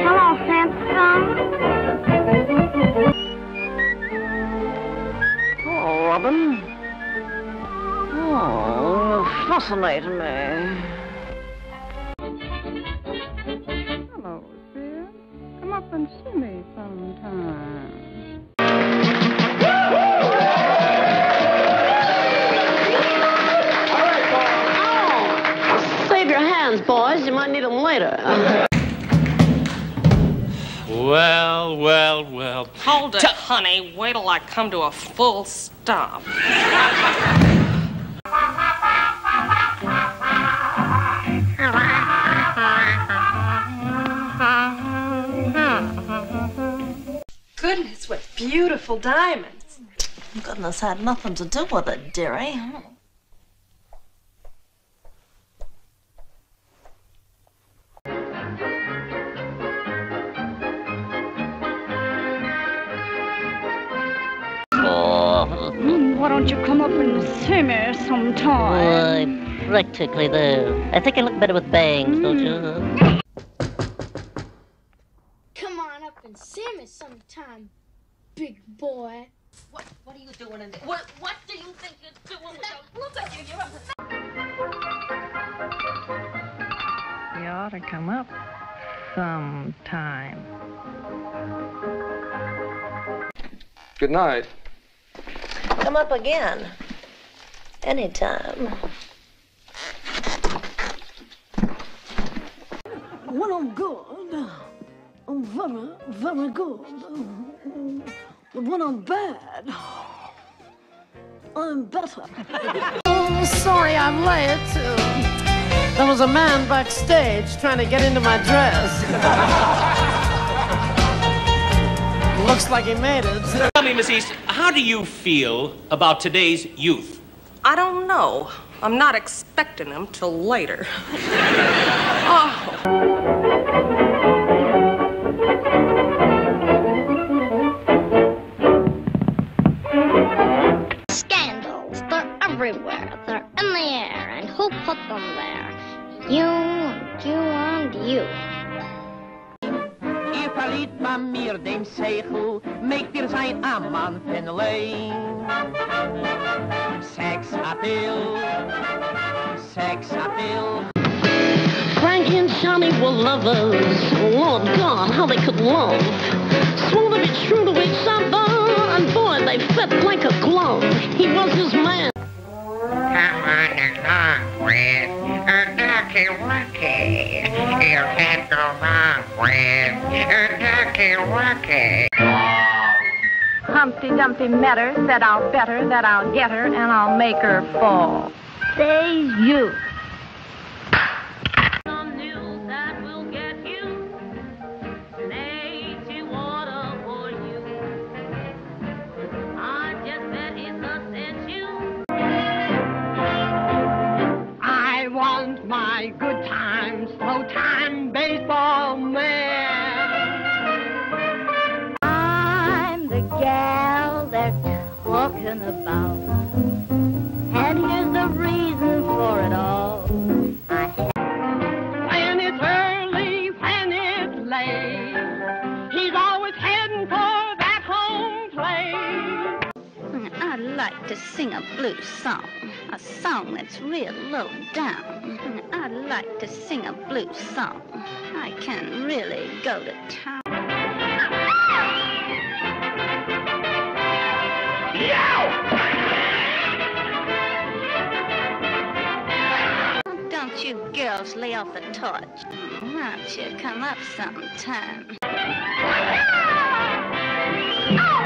Hello, handsome. Oh, Robin. Oh, you fascinate me. Hello, Sid. Come up and see me sometime. Save your hands, boys. You might need them later. Well, well, well. Hold it, honey. Wait till I come to a full stop. Goodness, what beautiful diamonds. Goodness had nothing to do with it, dearie. Why don't you come up and see me sometime? I'm practically there. I think I look better with bangs, don't hmm. you? Come on up and see me sometime, big boy. What, what are you doing in there? What, what do you think you're doing? Look at you, you're a... You ought to come up sometime. Good night. Come up again. Anytime. When I'm good, I'm very, very good. But when I'm bad, I'm better. Oh, sorry I'm late. There was a man backstage trying to get into my dress. Looks like he made it. Tell me, Miss East, how do you feel about today's youth? I don't know. I'm not expecting them till later. oh. Scandals, they're everywhere. They're in the air, and who put them there? You and you and you. Ihr verliert man mir dem Seichel, make dir sein Ammann Fenley. Sex appeal, sex appeal. Frank and Johnny were lovers. Lord God, how they could love. Swore to be true to each other, and boy, they fit like a glove. He was his man. Come on along with a ducky wucky. You can't go wrong with a. Humpty Dumpty met her, said I'll bet her that I'll get her and I'll make her fall. Say you. Talking about. And here's the reason for it all. I When it's early, when it's late, he's always heading for that home plate. Hmm, I'd like to sing a blues song, a song that's real low down. Hmm, I'd like to sing a blues song. I can really go to town. Don't you girls lay off the torch. Why don't you come up sometime? Oh!